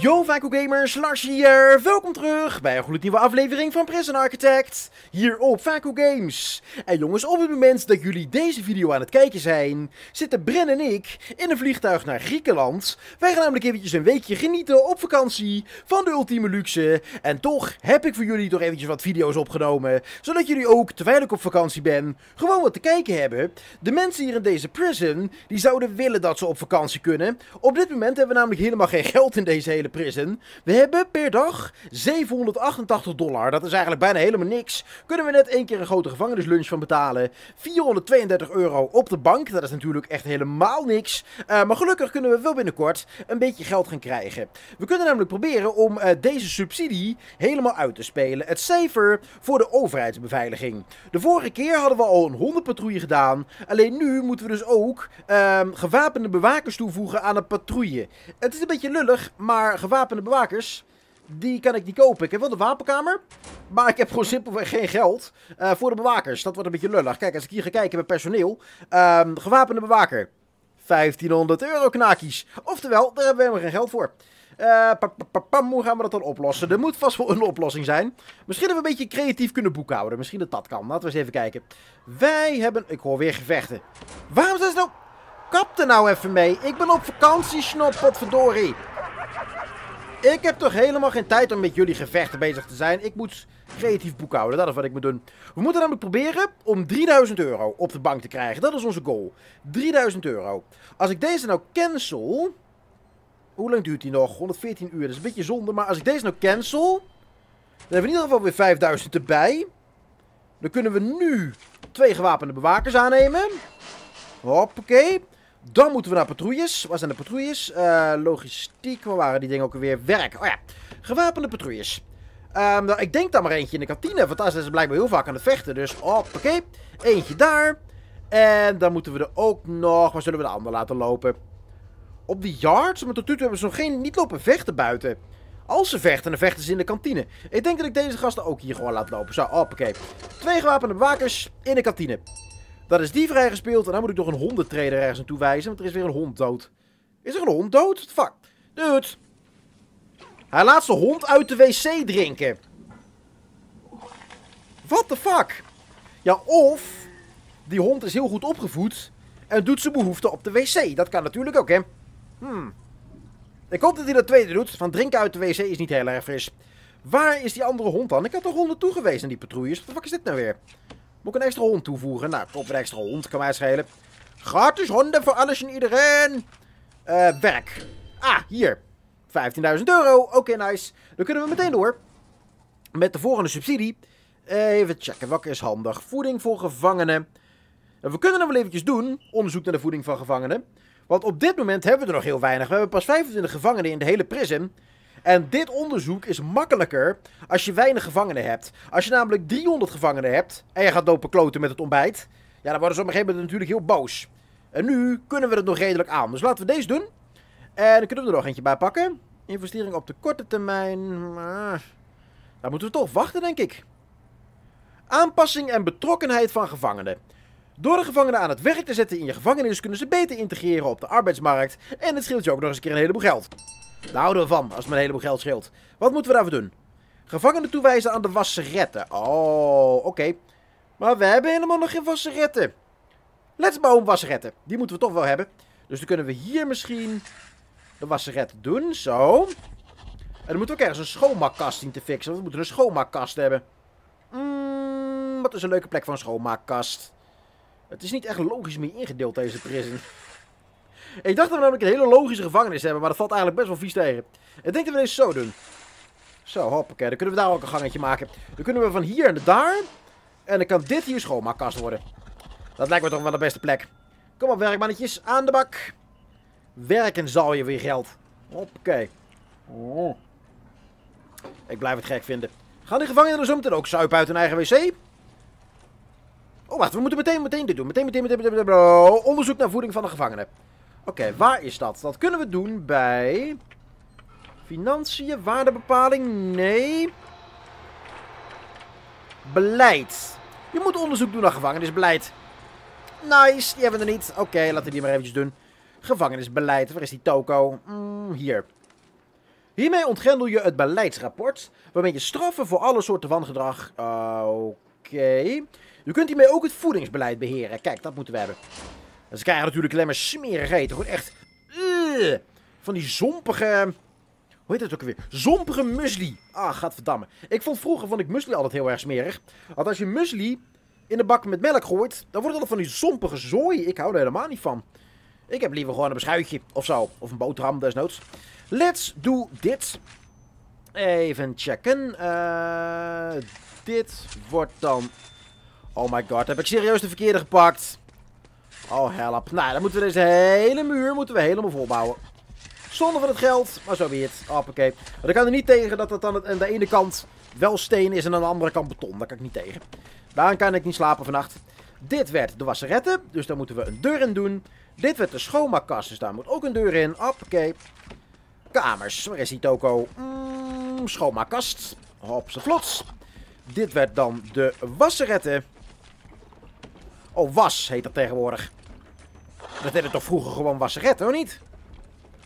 Yo Vaco Gamers, Lars hier. Welkom terug bij een gloednieuwe aflevering van Prison Architect. Hier op Vaco Games. En jongens, op het moment dat jullie deze video aan het kijken zijn, zitten Bren en ik in een vliegtuig naar Griekenland. Wij gaan namelijk eventjes een weekje genieten op vakantie van de ultieme luxe. En toch heb ik voor jullie toch eventjes wat video's opgenomen, zodat jullie ook, terwijl ik op vakantie ben, gewoon wat te kijken hebben. De mensen hier in deze prison, die zouden willen dat ze op vakantie kunnen. Op dit moment hebben we namelijk helemaal geen geld in deze hele prison. We hebben per dag 788 dollar. Dat is eigenlijk bijna helemaal niks. Kunnen we net één keer een grote gevangenislunch van betalen. 432 euro op de bank. Dat is natuurlijk echt helemaal niks. Uh, maar gelukkig kunnen we wel binnenkort een beetje geld gaan krijgen. We kunnen namelijk proberen om uh, deze subsidie helemaal uit te spelen. Het cijfer voor de overheidsbeveiliging. De vorige keer hadden we al een hondenpatrouille gedaan. Alleen nu moeten we dus ook uh, gewapende bewakers toevoegen aan een patrouille. Het is een beetje lullig, maar gewapende bewakers, die kan ik niet kopen. Ik heb wel de wapenkamer, maar ik heb gewoon simpelweg geen geld uh, voor de bewakers. Dat wordt een beetje lullig. Kijk, als ik hier ga kijken bij personeel, um, gewapende bewaker, 1500 euro knakies. Oftewel, daar hebben we helemaal geen geld voor. Uh, hoe gaan we dat dan oplossen? Er moet vast wel een oplossing zijn. Misschien dat we een beetje creatief kunnen boekhouden. Misschien dat dat kan. Laten we eens even kijken. Wij hebben... Ik hoor weer gevechten. Waarom zijn ze nou... Kap er nou even mee. Ik ben op vakantie, snop, verdorie. Ik heb toch helemaal geen tijd om met jullie gevechten bezig te zijn. Ik moet creatief boekhouden. Dat is wat ik moet doen. We moeten namelijk proberen om 3000 euro op de bank te krijgen. Dat is onze goal. 3000 euro. Als ik deze nou cancel... Hoe lang duurt die nog? 114 uur. Dat is een beetje zonde. Maar als ik deze nou cancel... Dan hebben we in ieder geval weer 5000 erbij. Dan kunnen we nu twee gewapende bewakers aannemen. Hoppakee. Dan moeten we naar patrouilles. Waar zijn de patrouilles? Uh, logistiek. Waar waren die dingen ook alweer? Werk. Oh ja. Gewapende patrouilles. Um, nou, ik denk dan maar eentje in de kantine. Want daar zijn ze blijkbaar heel vaak aan het vechten. Dus oké. Eentje daar. En dan moeten we er ook nog... Waar zullen we de ander laten lopen? Op de yards? Maar tot nu hebben ze nog geen... Niet lopen vechten buiten. Als ze vechten, dan vechten ze in de kantine. Ik denk dat ik deze gasten ook hier gewoon laat lopen. Zo, oké. Twee gewapende bewakers in de kantine. Dat is die vrijgespeeld. En dan moet ik nog een hondentrainer ergens naartoe wijzen. Want er is weer een hond dood. Is er een hond dood? Fuck. Dude. Hij laat zijn hond uit de wc drinken. What the fuck? Ja, of die hond is heel goed opgevoed en doet zijn behoefte op de wc. Dat kan natuurlijk ook, hè. Hmm. Ik hoop dat hij dat tweede doet. Van drinken uit de wc is niet heel erg fris. Waar is die andere hond dan? Ik had toch honden toegewezen aan die patrouilles. Wat de fuck is dit nou weer? Moet ik een extra hond toevoegen? Nou, op een extra hond. Kan mij schelen. Gratis honden voor alles en iedereen. Uh, werk. Ah, hier. 15.000 euro. Oké, nice. Dan kunnen we meteen door. Met de volgende subsidie. Even checken. Welke is handig? Voeding voor gevangenen. We kunnen hem wel eventjes doen. Onderzoek naar de voeding van gevangenen. Want op dit moment hebben we er nog heel weinig. We hebben pas 25 gevangenen in de hele prison. En dit onderzoek is makkelijker als je weinig gevangenen hebt. Als je namelijk 300 gevangenen hebt en je gaat lopen kloten met het ontbijt. Ja, dan worden ze op een gegeven moment natuurlijk heel boos. En nu kunnen we het nog redelijk aan. Dus laten we deze doen. En dan kunnen we er nog eentje bij pakken. Investering op de korte termijn. Daar moeten we toch wachten, denk ik. Aanpassing en betrokkenheid van gevangenen. Door de gevangenen aan het werk te zetten in je gevangenis kunnen ze beter integreren op de arbeidsmarkt. En het scheelt je ook nog eens een keer een heleboel geld. Daar houden we van, als me een heleboel geld scheelt. Wat moeten we daarvoor doen? Gevangenen toewijzen aan de wasseretten. Oh, oké. Maar we hebben helemaal nog geen wasseretten. Let's bouwen wasseretten. Die moeten we toch wel hebben. Dus dan kunnen we hier misschien de wasseretten doen. Zo. En dan moeten we ook ergens een schoonmaakkast zien te fixen. Want we moeten een schoonmaakkast hebben. Mm, wat is een leuke plek voor een schoonmaakkast. Het is niet echt logisch meer ingedeeld, deze prison. Ik dacht dat we namelijk een hele logische gevangenis hebben, maar dat valt eigenlijk best wel vies tegen. Ik denk dat we deze zo doen. Zo, hoppakee. Dan kunnen we daar ook een gangetje maken. Dan kunnen we van hier naar daar. En dan kan dit hier schoonmaakkast worden. Dat lijkt me toch wel de beste plek. Kom op, werkmannetjes. Aan de bak. Werken zal je weer geld. Hoppakee. Oh. Ik blijf het gek vinden. Gaan die gevangenen er zo meteen ook zuipen uit hun eigen wc? Oh, wacht. We moeten meteen, meteen dit doen. Meteen, meteen, meteen, meteen. meteen. Onderzoek naar voeding van de gevangenen. Oké, waar is dat? Dat kunnen we doen bij... Financiën, waardebepaling, nee. Beleid. Je moet onderzoek doen naar gevangenisbeleid. Nice, die hebben we er niet. Oké, laten we die maar eventjes doen. Gevangenisbeleid, waar is die toko? Mm, hier. Hiermee ontgrendel je het beleidsrapport, waarmee je straffen voor alle soorten wangedrag. Oké. Je kunt hiermee ook het voedingsbeleid beheren. Kijk, dat moeten we hebben. En ze krijgen natuurlijk alleen maar smerig eten. Gewoon echt... Uh, van die zompige... Hoe heet het ook alweer? Zompige muesli. Ah, gadverdamme. Ik vond vroeger vond ik muesli altijd heel erg smerig. Want als je muesli in de bak met melk gooit, dan wordt het altijd van die zompige zooi. Ik hou er helemaal niet van. Ik heb liever gewoon een beschuitje of zo. Of een boterham desnoods. Let's do dit. Even checken. Uh, dit wordt dan... Oh my god, heb ik serieus de verkeerde gepakt? Oh help. Nou, dan moeten we deze hele muur moeten we helemaal volbouwen. Zonder van het geld, maar zo weer het. Hoppakee. Maar ik kan er niet tegen dat het dan aan de ene kant wel steen is en aan de andere kant beton. Daar kan ik niet tegen. Daar kan ik niet slapen vannacht. Dit werd de wasseretten, dus daar moeten we een deur in doen. Dit werd de schoonmaakkast, dus daar moet ook een deur in. Hoppakee. Kamers, waar is die toko? Mm, schoonmaakkast. Hopse vlots. Dit werd dan de wasseretten. Oh, was heet dat tegenwoordig. Dat deed het toch vroeger gewoon wasseretten, of niet?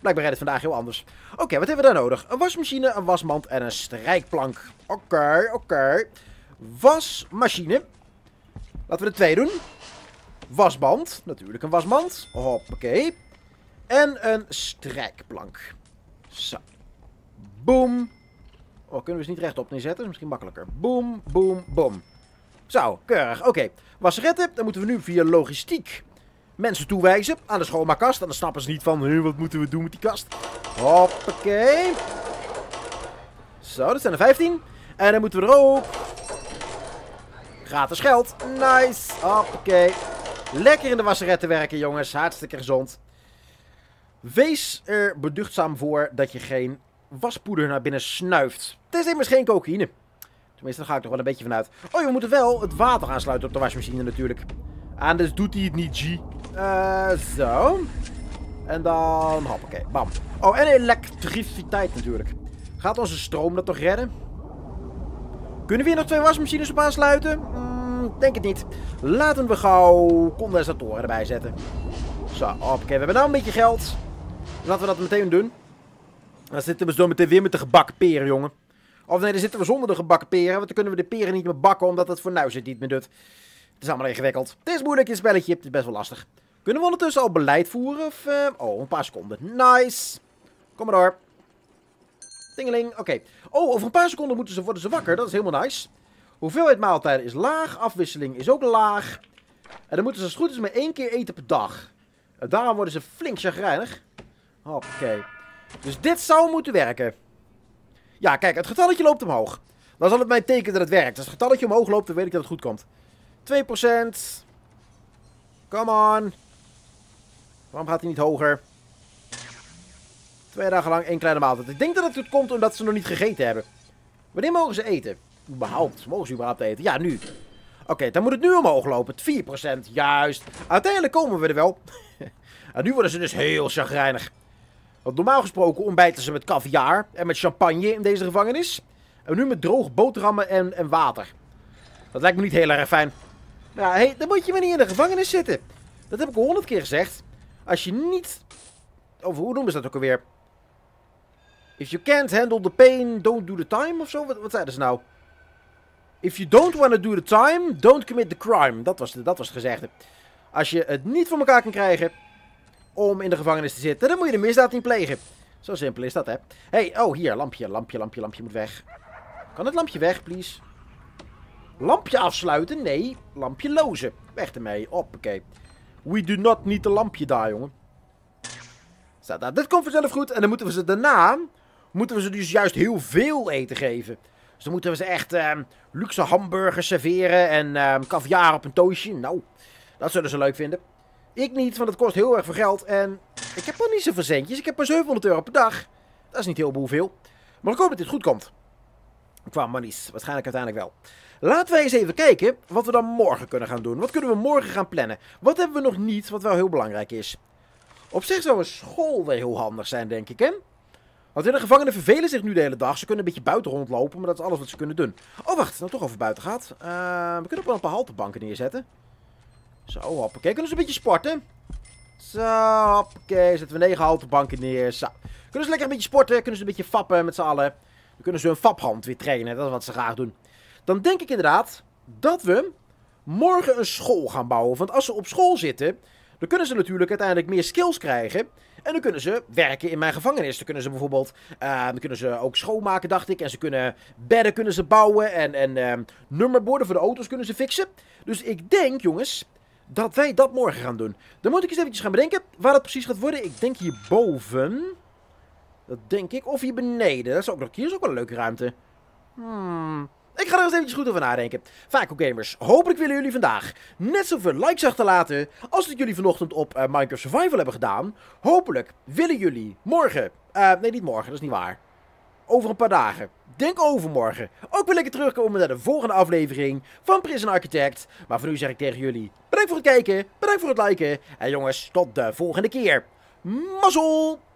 Blijkbaar heet het vandaag heel anders. Oké, wat hebben we daar nodig? Een wasmachine, een wasmand en een strijkplank. Oké, oké. Wasmachine. Laten we er twee doen. Wasband. Natuurlijk een wasmand. Hoppakee. En een strijkplank. Zo. Boom. Oh, kunnen we ze niet rechtop neerzetten? misschien makkelijker. Boom, boom, boom. Zo, keurig. Oké. Wasseretten, dan moeten we nu via logistiek mensen toewijzen aan de schoonmaakkast. En dan snappen ze niet van, wat moeten we doen met die kast? Hoppakee. Zo, dat zijn er 15. En dan moeten we er ook... Gratis geld. Nice. Hoppakee. Lekker in de wasseretten werken, jongens. Hartstikke gezond. Wees er beduchtzaam voor dat je geen waspoeder naar binnen snuift. Het is immers geen cocaïne. Tenminste, daar ga ik toch wel een beetje vanuit. Oh, we moeten wel het water aansluiten op de wasmachine natuurlijk. Anders doet hij het niet, G. Uh, zo. En dan... Hoppakee, bam. Oh, en elektriciteit natuurlijk. Gaat onze stroom dat toch redden? Kunnen we hier nog twee wasmachines op aansluiten? Mm, denk het niet. Laten we gauw condensatoren erbij zetten. Zo, hoppakee. We hebben nou een beetje geld. Laten we dat meteen doen. Dan zitten we zo meteen weer met de gebakken peren, jongen. Of nee, dan zitten we zonder de gebakken peren. Want dan kunnen we de peren niet meer bakken, omdat het voor nu zit niet meer doet. Het is allemaal ingewikkeld. Het is moeilijk, een spelletje. Het is best wel lastig. Kunnen we ondertussen al beleid voeren? Of, uh... Oh, een paar seconden. Nice. Kom maar door. Tingeling. Oké. Oh, over een paar seconden moeten ze, worden ze wakker. Dat is helemaal nice. Hoeveelheid maaltijden is laag. Afwisseling is ook laag. En dan moeten ze als het goed is maar één keer eten per dag. En daarom worden ze flink chagrijnig. Oké. Dus dit zou moeten werken. Ja, kijk, het getalletje loopt omhoog. Dan zal het mij tekenen dat het werkt. Als het getalletje omhoog loopt, dan weet ik dat het goed komt. 2%. Come on. Waarom gaat hij niet hoger? Twee dagen lang één kleine maaltijd. Ik denk dat het komt omdat ze nog niet gegeten hebben. Wanneer mogen ze eten? Überhaupt. Mogen ze überhaupt eten? Ja, nu. Oké, dan moet het nu omhoog lopen. 4%. Juist. Uiteindelijk komen we er wel. en nu worden ze dus heel chagrijnig. Want normaal gesproken ontbijten ze met caviar en met champagne in deze gevangenis. En nu met droge boterhammen en, en water. Dat lijkt me niet heel erg fijn. Ja, hey, dan moet je maar niet in de gevangenis zitten. Dat heb ik al honderd keer gezegd. Als je niet... Over hoe noemen ze dat ook alweer? If you can't handle the pain, don't do the time of zo? Wat, wat zeiden ze nou? If you don't want to do the time, don't commit the crime. Dat was, dat was het gezegde. Als je het niet voor elkaar kan krijgen om in de gevangenis te zitten, dan moet je de misdaad niet plegen. Zo simpel is dat, hè. hey, oh, hier, lampje, lampje, lampje, lampje moet weg. Kan het lampje weg, please? Lampje afsluiten? Nee, lampje lozen. Weg ermee, hoppakee. We do not need een lampje daar, jongen. Dit komt vanzelf goed. En dan moeten we ze daarna, moeten we ze dus juist heel veel eten geven. Dus dan moeten we ze echt uh, luxe hamburgers serveren en caviar op een toosje. Nou, dat zullen ze leuk vinden. Ik niet, want het kost heel erg veel geld. En ik heb nog niet zoveel centjes. Ik heb maar 700 euro per dag. Dat is niet heel veel. Maar ik hoop dat dit goed komt. Qua monies. Waarschijnlijk uiteindelijk wel. Laten wij eens even kijken wat we dan morgen kunnen gaan doen. Wat kunnen we morgen gaan plannen? Wat hebben we nog niet, wat wel heel belangrijk is? Op zich zou een school wel heel handig zijn, denk ik, hè? Want de gevangenen vervelen zich nu de hele dag. Ze kunnen een beetje buiten rondlopen, maar dat is alles wat ze kunnen doen. Oh, wacht, nou toch over buiten gaat. Uh, we kunnen ook wel een paar haltebanken neerzetten. Zo, hoppakee. Kunnen ze een beetje sporten? Zo, hoppakee. Zetten we negen houten banken neer. Zo. Kunnen ze lekker een beetje sporten. Kunnen ze een beetje fappen met z'n allen. Dan kunnen ze hun faphand weer trainen. Dat is wat ze graag doen. Dan denk ik inderdaad dat we morgen een school gaan bouwen. Want als ze op school zitten, dan kunnen ze natuurlijk uiteindelijk meer skills krijgen. En dan kunnen ze werken in mijn gevangenis. Dan kunnen ze bijvoorbeeld, uh, dan kunnen ze ook schoonmaken, dacht ik. En ze kunnen bedden kunnen ze bouwen en, en uh, nummerborden voor de auto's kunnen ze fixen. Dus ik denk, jongens, dat wij dat morgen gaan doen. Dan moet ik eens eventjes gaan bedenken waar dat precies gaat worden. Ik denk hierboven. Dat denk ik. Of hier beneden. Dat is ook nog, hier is ook wel een leuke ruimte. Hmm. Ik ga er eens eventjes goed over nadenken. Vaco Gamers, hopelijk willen jullie vandaag net zoveel likes achterlaten als dat jullie vanochtend op uh, Minecraft Survival hebben gedaan. Hopelijk willen jullie morgen, uh, nee niet morgen, dat is niet waar. Over een paar dagen, denk overmorgen, ook weer lekker terugkomen naar de volgende aflevering van Prison Architect. Maar voor nu zeg ik tegen jullie, bedankt voor het kijken, bedankt voor het liken. En jongens, tot de volgende keer. Mazzel!